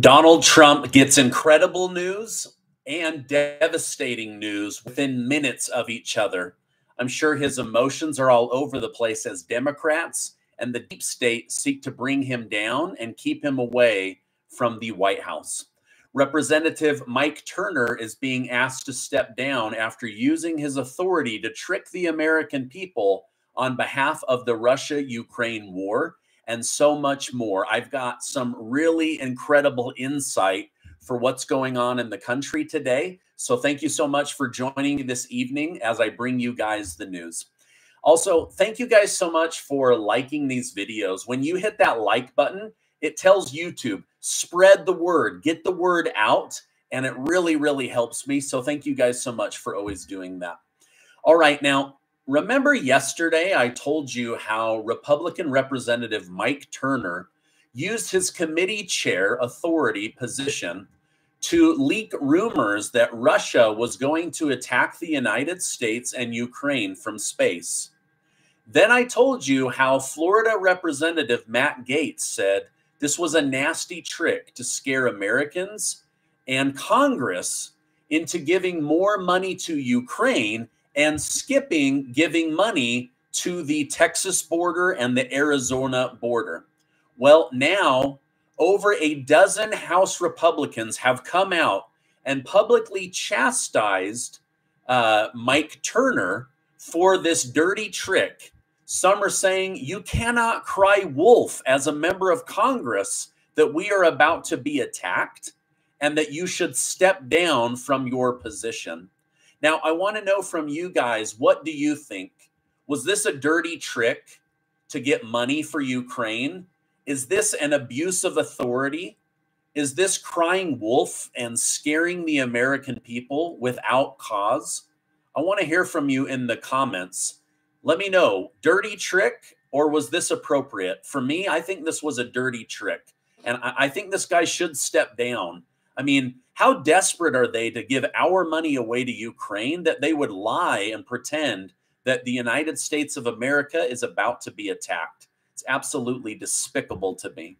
Donald Trump gets incredible news and devastating news within minutes of each other. I'm sure his emotions are all over the place as Democrats and the deep state seek to bring him down and keep him away from the White House. Representative Mike Turner is being asked to step down after using his authority to trick the American people on behalf of the Russia Ukraine war and so much more. I've got some really incredible insight for what's going on in the country today. So thank you so much for joining me this evening as I bring you guys the news. Also, thank you guys so much for liking these videos. When you hit that like button, it tells YouTube, spread the word, get the word out, and it really, really helps me. So thank you guys so much for always doing that. All right, now Remember yesterday, I told you how Republican Representative Mike Turner used his committee chair authority position to leak rumors that Russia was going to attack the United States and Ukraine from space. Then I told you how Florida Representative Matt Gaetz said this was a nasty trick to scare Americans and Congress into giving more money to Ukraine and skipping giving money to the Texas border and the Arizona border. Well, now over a dozen House Republicans have come out and publicly chastised uh, Mike Turner for this dirty trick. Some are saying you cannot cry wolf as a member of Congress that we are about to be attacked and that you should step down from your position. Now, I want to know from you guys what do you think? Was this a dirty trick to get money for Ukraine? Is this an abuse of authority? Is this crying wolf and scaring the American people without cause? I want to hear from you in the comments. Let me know, dirty trick or was this appropriate? For me, I think this was a dirty trick. And I, think this guy should step down. I mean, how desperate are they to give our money away to Ukraine that they would lie and pretend that the United States of America is about to be attacked? It's absolutely despicable to me.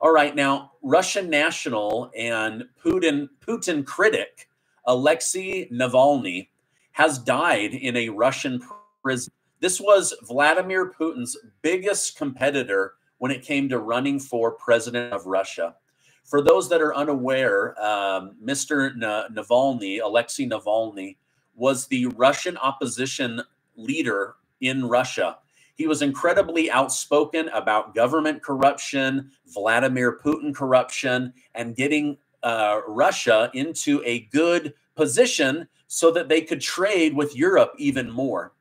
All right, now Russian national and Putin Putin critic Alexei Navalny has died in a Russian prison. This was Vladimir Putin's biggest competitor when it came to running for president of Russia. For those that are unaware, um, Mr. N- Navalny, Alexei Navalny, was the Russian opposition leader in Russia. He was incredibly outspoken about government corruption, Vladimir Putin corruption, and getting uh, Russia into a good position so that they could trade with Europe even more.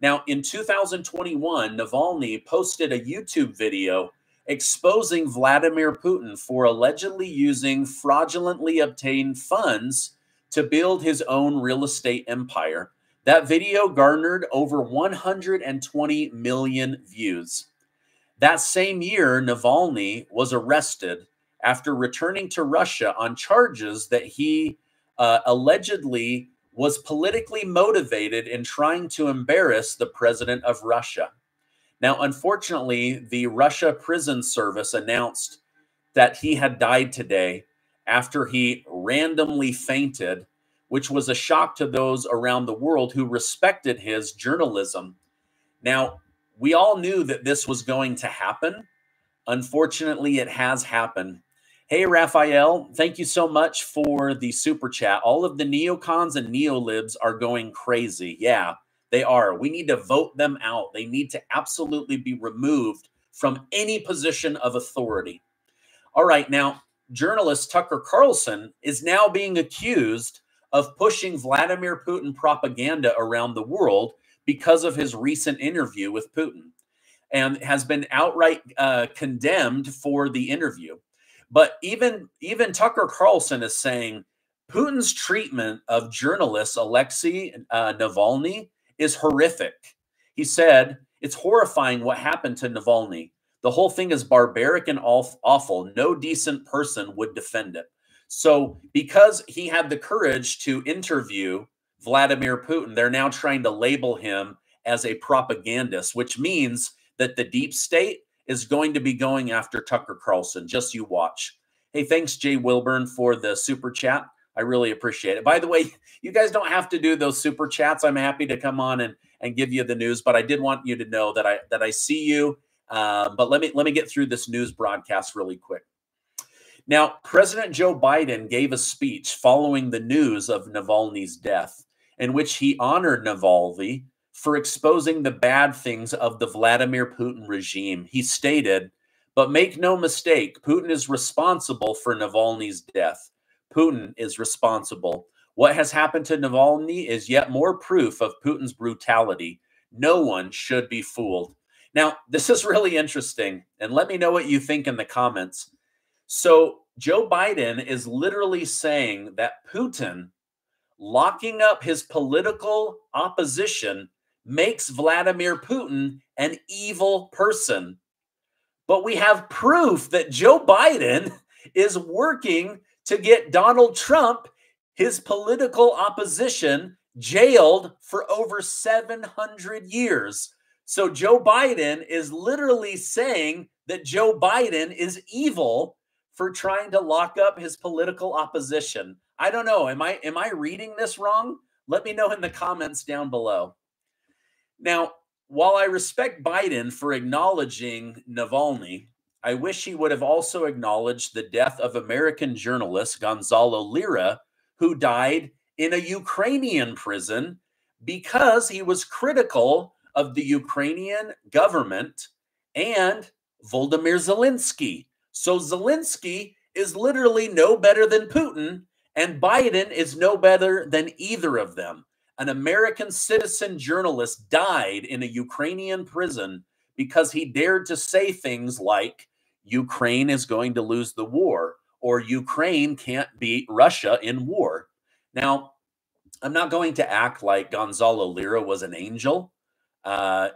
Now, in 2021, Navalny posted a YouTube video exposing Vladimir Putin for allegedly using fraudulently obtained funds to build his own real estate empire. That video garnered over 120 million views. That same year, Navalny was arrested after returning to Russia on charges that he uh, allegedly was politically motivated in trying to embarrass the president of Russia. Now, unfortunately, the Russia prison service announced that he had died today after he randomly fainted, which was a shock to those around the world who respected his journalism. Now, we all knew that this was going to happen. Unfortunately, it has happened. Hey, Raphael, thank you so much for the super chat. All of the neocons and neolibs are going crazy. Yeah, they are. We need to vote them out. They need to absolutely be removed from any position of authority. All right, now, journalist Tucker Carlson is now being accused of pushing Vladimir Putin propaganda around the world because of his recent interview with Putin and has been outright uh, condemned for the interview. But even even Tucker Carlson is saying Putin's treatment of journalist Alexei uh, Navalny is horrific. He said, It's horrifying what happened to Navalny. The whole thing is barbaric and awful. No decent person would defend it. So, because he had the courage to interview Vladimir Putin, they're now trying to label him as a propagandist, which means that the deep state is going to be going after Tucker Carlson. Just you watch. Hey, thanks, Jay Wilburn, for the super chat. I really appreciate it. By the way, you guys don't have to do those super chats. I'm happy to come on and, and give you the news, but I did want you to know that I that I see you. Um, but let me let me get through this news broadcast really quick. Now, President Joe Biden gave a speech following the news of Navalny's death, in which he honored Navalny for exposing the bad things of the Vladimir Putin regime. He stated, But make no mistake, Putin is responsible for Navalny's death. Putin is responsible. What has happened to Navalny is yet more proof of Putin's brutality. No one should be fooled. Now, this is really interesting, and let me know what you think in the comments. So, Joe Biden is literally saying that Putin locking up his political opposition makes Vladimir Putin an evil person. But we have proof that Joe Biden is working to get Donald Trump, his political opposition, jailed for over 700 years. So Joe Biden is literally saying that Joe Biden is evil for trying to lock up his political opposition. I don't know. Am I am I reading this wrong? Let me know in the comments down below. Now, while I respect Biden for acknowledging Navalny, I wish he would have also acknowledged the death of American journalist Gonzalo Lira, who died in a Ukrainian prison because he was critical of the Ukrainian government and Volodymyr Zelensky. So Zelensky is literally no better than Putin, and Biden is no better than either of them. An American citizen journalist died in a Ukrainian prison because he dared to say things like, Ukraine is going to lose the war, or Ukraine can't beat Russia in war. Now, I'm not going to act like Gonzalo Lira was an angel. Uh,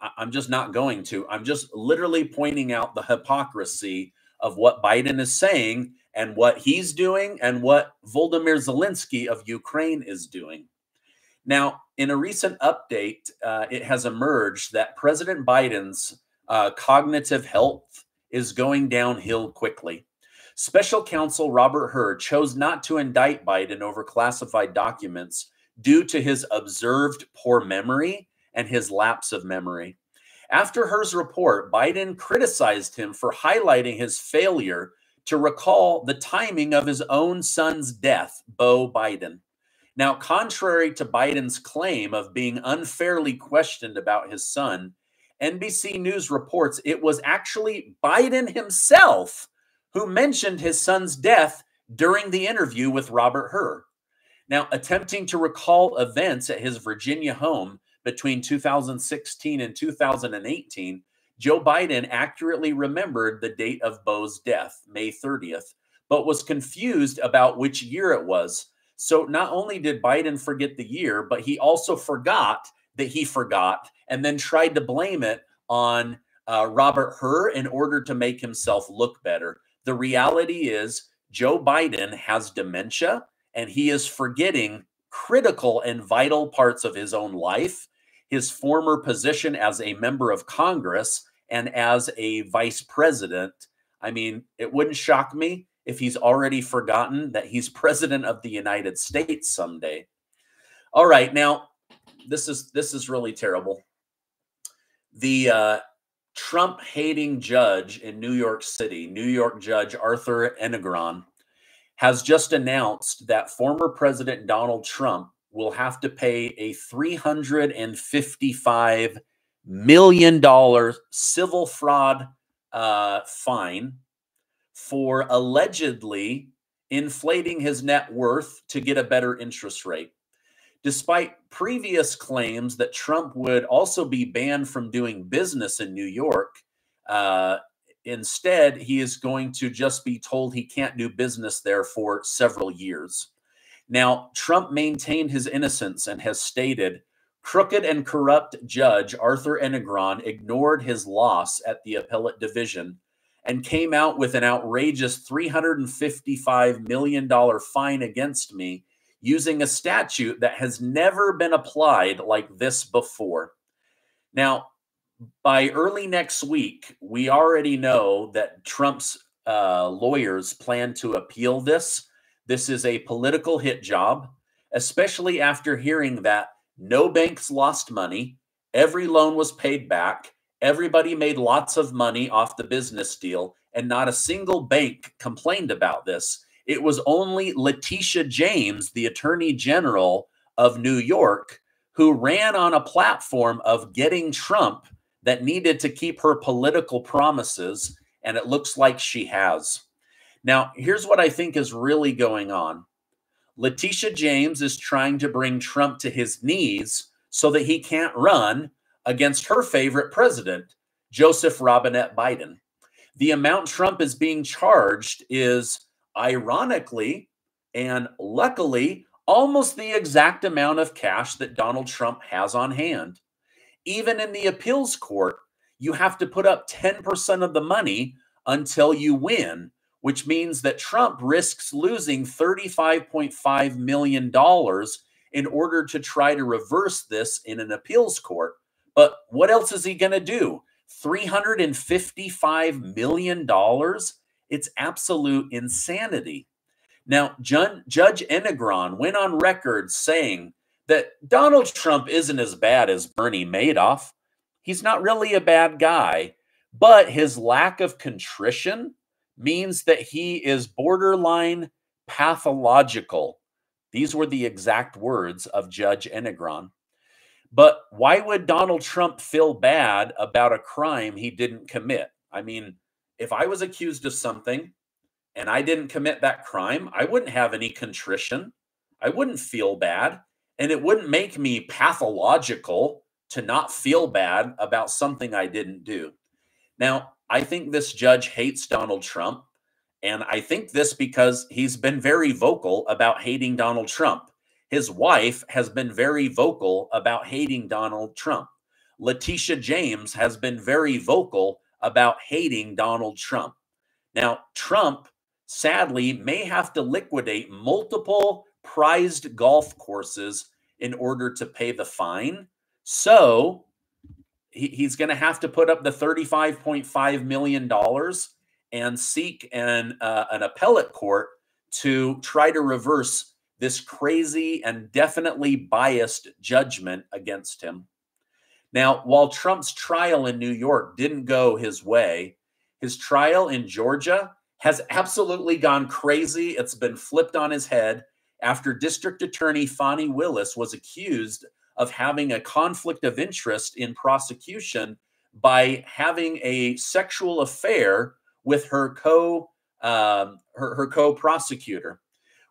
I, am just not going to. I'm just literally pointing out the hypocrisy of what Biden is saying and what he's doing and what Volodymyr Zelensky of Ukraine is doing. Now, in a recent update, uh, it has emerged that President Biden's uh, cognitive health is going downhill quickly. Special counsel Robert Hur chose not to indict Biden over classified documents due to his observed poor memory and his lapse of memory. After Hur's report, Biden criticized him for highlighting his failure to recall the timing of his own son's death, Beau Biden. Now, contrary to Biden's claim of being unfairly questioned about his son, NBC News reports it was actually Biden himself who mentioned his son's death during the interview with Robert Hur. Now, attempting to recall events at his Virginia home between 2016 and 2018, Joe Biden accurately remembered the date of Beau's death, May 30th, but was confused about which year it was. So not only did Biden forget the year, but he also forgot that he forgot and then tried to blame it on uh, Robert Hur in order to make himself look better. The reality is, Joe Biden has dementia and he is forgetting critical and vital parts of his own life his former position as a member of Congress and as a vice president. I mean, it wouldn't shock me if he's already forgotten that he's president of the United States someday. All right, now this is this is really terrible. The uh, Trump hating judge in New York City, New York Judge Arthur Engoron, has just announced that former President Donald Trump will have to pay a $355 million civil fraud uh, fine for allegedly inflating his net worth to get a better interest rate. Despite previous claims that Trump would also be banned from doing business in New York, uh, instead, he is going to just be told he can't do business there for several years. Now, Trump maintained his innocence and has stated crooked and corrupt judge Arthur Engoron ignored his loss at the appellate division and came out with an outrageous $355 million fine against me using a statute that has never been applied like this before. Now, by early next week, we already know that Trump's uh, lawyers plan to appeal this. This is a political hit job, especially after hearing that no banks lost money, every loan was paid back, everybody made lots of money off the business deal, and not a single bank complained about this. It was only Letitia James, the Attorney General of New York, who ran on a platform of getting Trump that needed to keep her political promises. And it looks like she has. Now, here's what I think is really going on Letitia James is trying to bring Trump to his knees so that he can't run against her favorite president, Joseph Robinette Biden. The amount Trump is being charged is ironically and luckily almost the exact amount of cash that Donald Trump has on hand. Even in the appeals court, you have to put up 10% of the money until you win, which means that Trump risks losing $35.5 million in order to try to reverse this in an appeals court. But what else is he going to do? $355 million? It's absolute insanity. Now, Judge Engoron went on record saying that Donald Trump isn't as bad as Bernie Madoff. He's not really a bad guy, but his lack of contrition means that he is borderline pathological. These were the exact words of Judge Engoron. But why would Donald Trump feel bad about a crime he didn't commit? I mean, if I was accused of something and I didn't commit that crime, I wouldn't have any contrition. I wouldn't feel bad. And it wouldn't make me pathological to not feel bad about something I didn't do. Now, I think this judge hates Donald Trump. And I think this because he's been very vocal about hating Donald Trump. His wife has been very vocal about hating Donald Trump. Letitia James has been very vocal about hating Donald Trump. Now, Trump sadly may have to liquidate multiple prized golf courses in order to pay the fine. So he, he's going to have to put up the $35.5 million and seek an, uh, an appellate court to try to reverse this crazy and definitely biased judgment against him. Now, while Trump's trial in New York didn't go his way, his trial in Georgia has absolutely gone crazy. It's been flipped on his head after District Attorney Fani Willis was accused of having a conflict of interest in prosecution by having a sexual affair with her co um, her, her co prosecutor.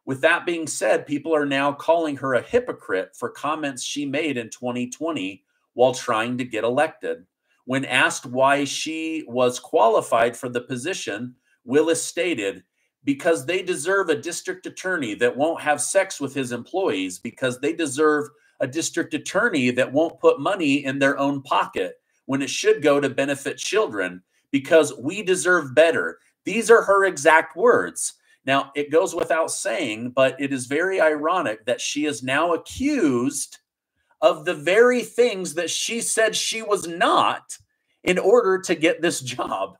With that being said, people are now calling her a hypocrite for comments she made in 2020 while trying to get elected. When asked why she was qualified for the position, Willis stated, because they deserve a district attorney that won't have sex with his employees, because they deserve a district attorney that won't put money in their own pocket when it should go to benefit children, because we deserve better. These are her exact words. Now, it goes without saying, but it is very ironic that she is now accused of the very things that she said she was not in order to get this job.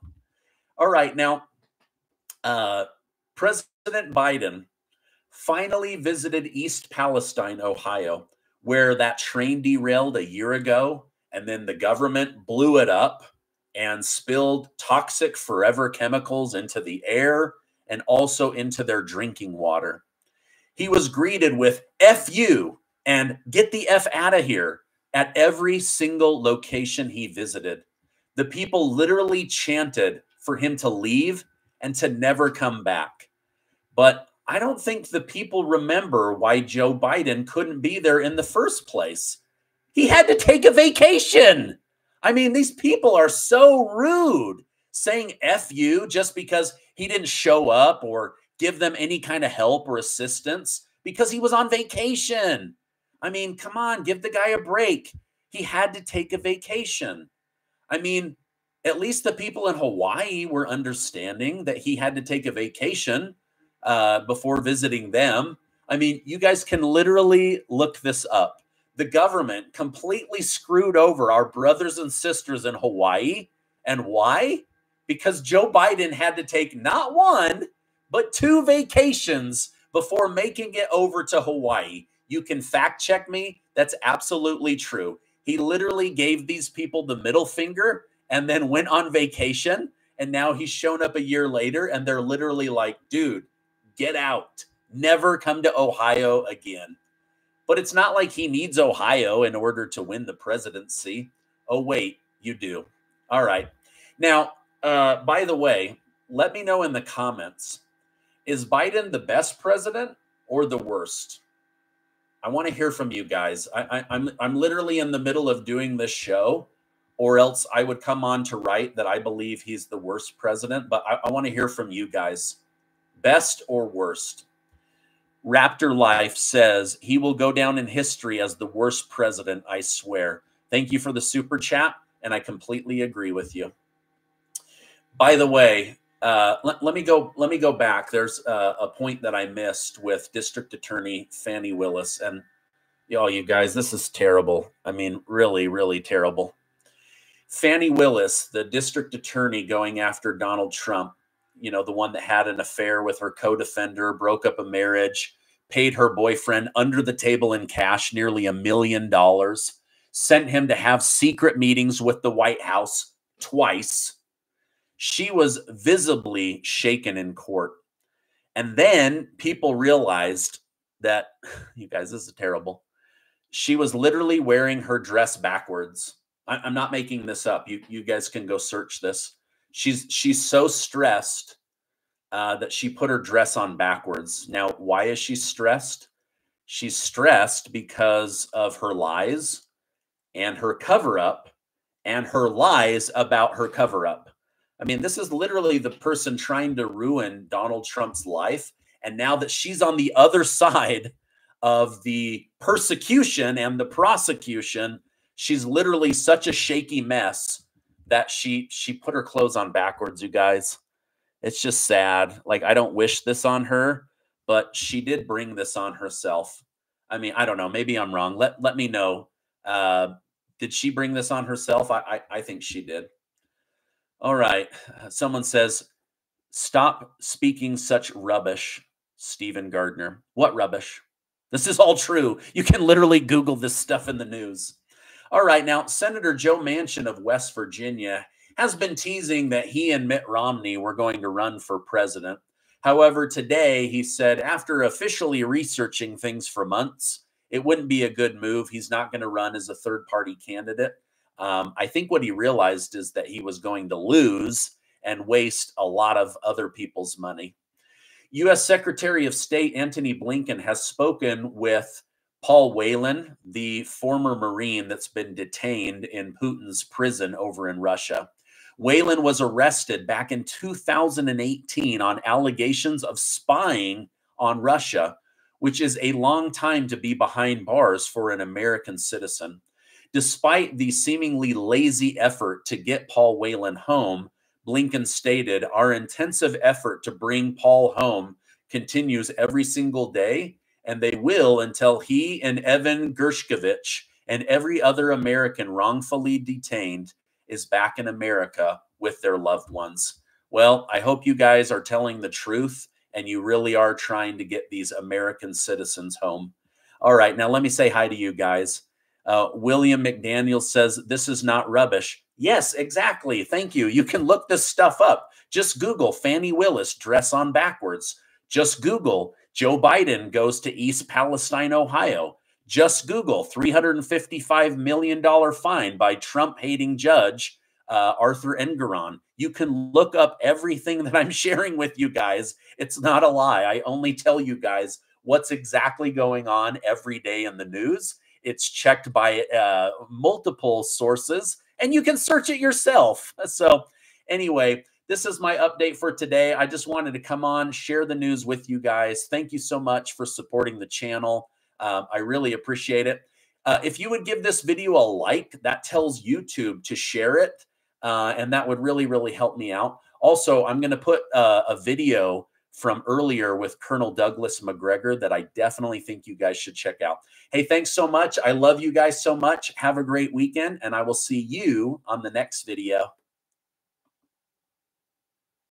All right, now, uh, President Biden finally visited East Palestine, Ohio, where that train derailed a year ago, and then the government blew it up and spilled toxic forever chemicals into the air and also into their drinking water. He was greeted with F you and get the F out of here at every single location he visited. The people literally chanted for him to leave and to never come back. But I don't think the people remember why Joe Biden couldn't be there in the first place. He had to take a vacation. I mean, these people are so rude saying F you just because he didn't show up or give them any kind of help or assistance because he was on vacation. I mean, come on, give the guy a break. He had to take a vacation. I mean, at least the people in Hawaii were understanding that he had to take a vacation uh, before visiting them. I mean, you guys can literally look this up. The government completely screwed over our brothers and sisters in Hawaii. And why? because Joe Biden had to take not one, but two vacations before making it over to Hawaii. You can fact check me. That's absolutely true. He literally gave these people the middle finger and then went on vacation. And now he's shown up a year later and they're literally like, dude, get out. Never come to Ohio again. But it's not like he needs Ohio in order to win the presidency. Oh, wait, you do. All right. Now, uh, by the way, let me know in the comments is Biden the best president or the worst? I want to hear from you guys. I, I, I'm I'm literally in the middle of doing this show, or else I would come on to write that I believe he's the worst president. But I, I want to hear from you guys. Best or worst? Raptor Life says he will go down in history as the worst president, I swear. Thank you for the super chat, and I completely agree with you. By the way, uh, let, let, me go. Let me go back. There's uh, a point that I missed with District Attorney Fani Willis, and y'all, you guys, this is terrible. I mean, really, really terrible. Fani Willis, the district attorney going after Donald Trump, you know, the one that had an affair with her co-defender, broke up a marriage, paid her boyfriend under the table in cash nearly a million dollars, sent him to have secret meetings with the White House twice she was visibly shaken in court. And then people realized that, you guys, this is terrible. She was literally wearing her dress backwards. I, am not making this up. You, you guys can go search this. She's she's so stressed uh, that she put her dress on backwards. Now, why is she stressed? She's stressed because of her lies and her cover up and her lies about her cover up. I mean, this is literally the person trying to ruin Donald Trump's life. And now that she's on the other side of the persecution and the prosecution, she's literally such a shaky mess that she she put her clothes on backwards, you guys. It's just sad. Like I don't wish this on her, but she did bring this on herself. I mean, I don't know. Maybe I'm wrong. Let let me know. Uh, did she bring this on herself? I, I, I think she did. All right. Someone says, stop speaking such rubbish, Stephen Gardner. What rubbish? This is all true. You can literally Google this stuff in the news. All right. Now, Senator Joe Manchin of West Virginia has been teasing that he and Mitt Romney were going to run for president. However, today he said, after officially researching things for months, it wouldn't be a good move. He's not going to run as a third party candidate. Um, I think what he realized is that he was going to lose and waste a lot of other people's money. U.S. Secretary of State Antony Blinken has spoken with Paul Whelan, the former Marine that's been detained in Putin's prison over in Russia. Whelan was arrested back in 2018 on allegations of spying on Russia, which is a long time to be behind bars for an American citizen. Despite the seemingly lazy effort to get Paul Whelan home, Blinken stated, Our intensive effort to bring Paul home continues every single day, and they will until he and Evan Gershkovich and every other American wrongfully detained is back in America with their loved ones. Well, I hope you guys are telling the truth and you really are trying to get these American citizens home. All right, now let me say hi to you guys. Uh, William McDaniel says, This is not rubbish. Yes, exactly. Thank you. You can look this stuff up. Just Google Fani Willis dress on backwards. Just Google Joe Biden goes to East Palestine, Ohio. Just Google $355 million fine by Trump hating judge uh, Arthur Engoron. You can look up everything that I'm sharing with you guys. It's not a lie. I only tell you guys what's exactly going on every day in the news. It's checked by uh, multiple sources, and you can search it yourself. So, anyway, this is my update for today. I just wanted to come on, share the news with you guys. Thank you so much for supporting the channel. Um, I really appreciate it. Uh, if you would give this video a like, that tells YouTube to share it, uh, and that would really, really help me out. Also, I'm going to put uh, a video from earlier with Colonel Douglas Macgregor that I definitely think you guys should check out. Hey, thanks so much. I love you guys so much. Have a great weekend, and I will see you on the next video.